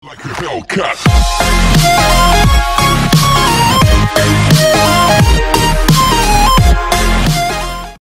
Like a Hellcat.